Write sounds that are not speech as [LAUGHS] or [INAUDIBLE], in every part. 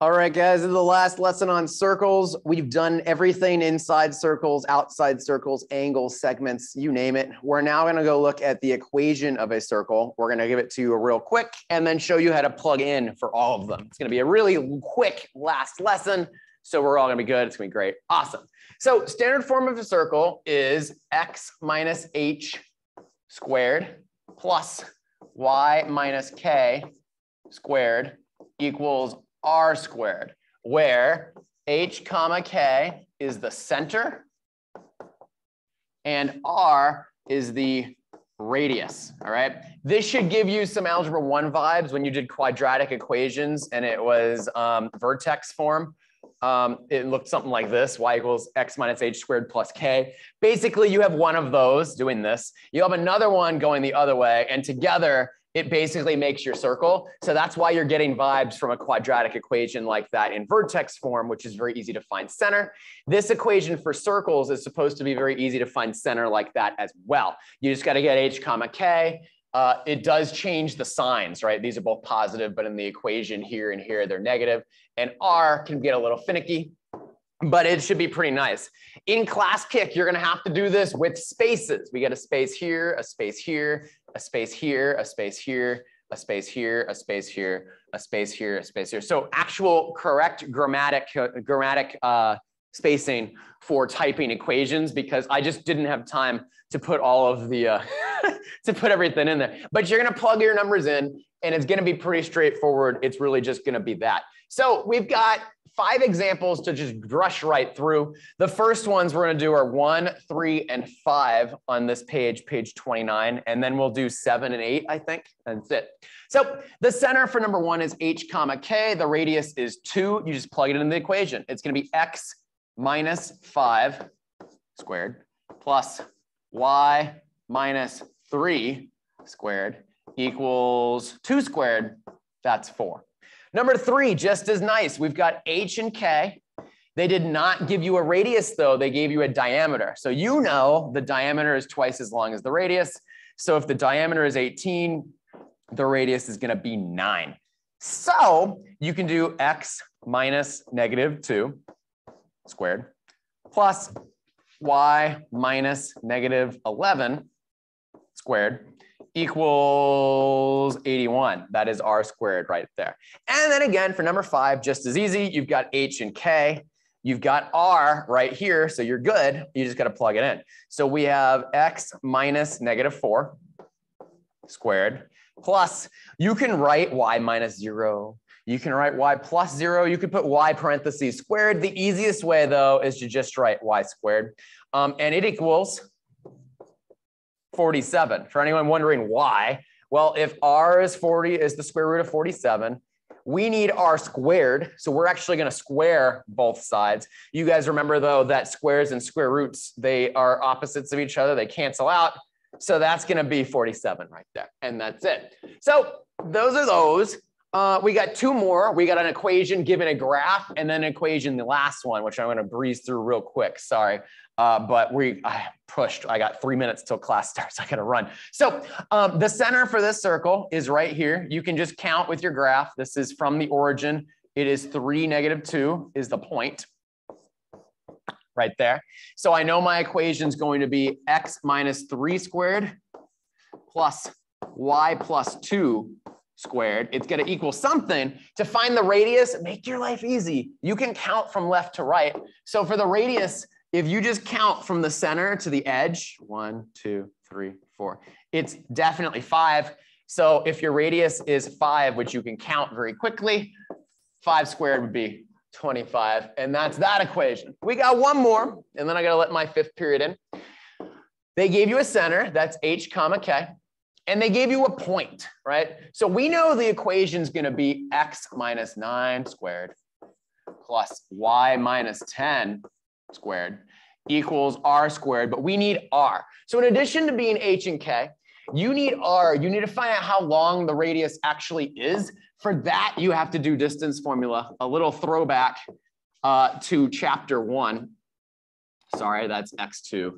All right, guys, this is the last lesson on circles. We've done everything inside circles, outside circles, angles, segments, you name it. We're now going to go look at the equation of a circle. We're going to give it to you real quick and then show you how to plug in for all of them. It's going to be a really quick last lesson. So we're all going to be good. It's going to be great. Awesome. So standard form of a circle is x minus h squared plus y minus k squared equals r squared, where h comma k is the center and r is the radius, all right? This should give you some algebra one vibes when you did quadratic equations and it was um, vertex form. Um, it looked something like this, y equals x minus h squared plus k. Basically, you have one of those doing this. You have another one going the other way, and together it basically makes your circle. So that's why you're getting vibes from a quadratic equation like that in vertex form, which is very easy to find center. This equation for circles is supposed to be very easy to find center like that as well. You just got to get h comma k. Uh, it does change the signs, right? These are both positive, but in the equation here and here, they're negative. And r can get a little finicky, but it should be pretty nice. In Classkick, you're gonna have to do this with spaces. We get a space here, a space here, a space here, a space here, a space here, a space here, a space here, a space here. So actual correct grammatic, grammatic uh, spacing for typing equations because I just didn't have time to put all of the, uh, [LAUGHS] to put everything in there. But you're gonna plug your numbers in and it's gonna be pretty straightforward. It's really just gonna be that. So we've got five examples to just brush right through. The first ones we're going to do are one, three, and five on this page, page 29. And then we'll do seven and eight, I think. That's it. So the center for number one is h comma k. The radius is two. You just plug it into the equation. It's going to be x minus five squared plus y minus three squared equals two squared. That's four. Number three, just as nice. We've got H and K. They did not give you a radius though, they gave you a diameter. So you know the diameter is twice as long as the radius. So if the diameter is 18, the radius is gonna be nine. So you can do X minus negative two squared plus Y minus negative 11 squared equals 81. That is r squared right there. And then again, for number five, just as easy, you've got h and k. You've got r right here, so you're good. You just got to plug it in. So we have x minus negative 4 squared plus, you can write y minus 0. You can write y plus 0. You could put y parentheses squared. The easiest way, though, is to just write y squared. Um, and it equals 47. For anyone wondering why, well, if r is 40 is the square root of 47, we need r squared. So we're actually going to square both sides. You guys remember, though, that squares and square roots, they are opposites of each other. They cancel out. So that's going to be 47 right there. And that's it. So those are those. Uh, we got two more. We got an equation given a graph and then an equation, the last one, which I'm going to breeze through real quick. Sorry. Uh, but we I pushed. I got three minutes till class [LAUGHS] starts. I got to run. So um, the center for this circle is right here. You can just count with your graph. This is from the origin. It is three negative two is the point right there. So I know my equation is going to be x minus three squared plus y plus two squared. It's going to equal something. To find the radius, make your life easy. You can count from left to right. So for the radius, if you just count from the center to the edge, one, two, three, four, it's definitely five. So if your radius is five, which you can count very quickly, five squared would be 25. And that's that equation. We got one more, and then I gotta let my fifth period in. They gave you a center, that's h comma k, and they gave you a point, right? So we know the equation is gonna be x minus nine squared plus y minus 10 squared equals r squared, but we need r. So in addition to being h and k, you need r. You need to find out how long the radius actually is. For that, you have to do distance formula, a little throwback uh, to chapter one. Sorry, that's x2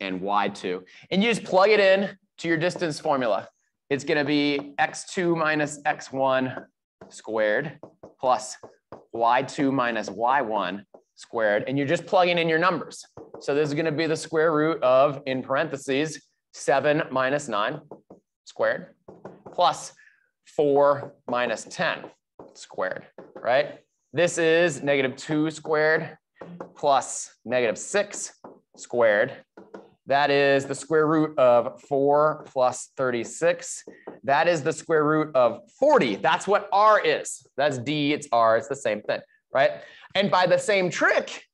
and y2. And you just plug it in to your distance formula. It's going to be x2 minus x1 squared plus y2 minus y1 squared, and you're just plugging in your numbers. So this is going to be the square root of, in parentheses, 7 minus 9 squared plus 4 minus 10 squared, right? This is negative 2 squared plus negative 6 squared. That is the square root of 4 plus 36. That is the square root of 40. That's what R is. That's D, it's R, it's the same thing, right? And by the same trick,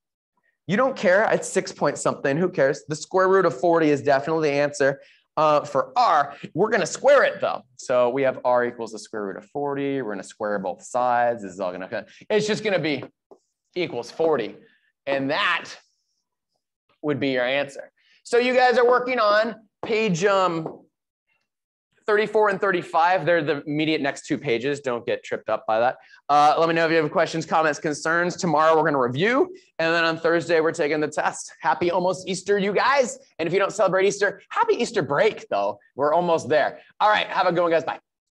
you don't care. It's six point something. Who cares? The square root of 40 is definitely the answer uh, for R. We're going to square it though. So we have R equals the square root of 40. We're going to square both sides. This is all going to, it's just going to be equals 40. And that would be your answer. So you guys are working on page um, 34 and 35, they're the immediate next two pages. Don't get tripped up by that. Uh, let me know if you have questions, comments, concerns. Tomorrow we're going to review. And then on Thursday, we're taking the test. Happy almost Easter, you guys. And if you don't celebrate Easter, happy Easter break, though. We're almost there. All right. Have a good one, guys. Bye.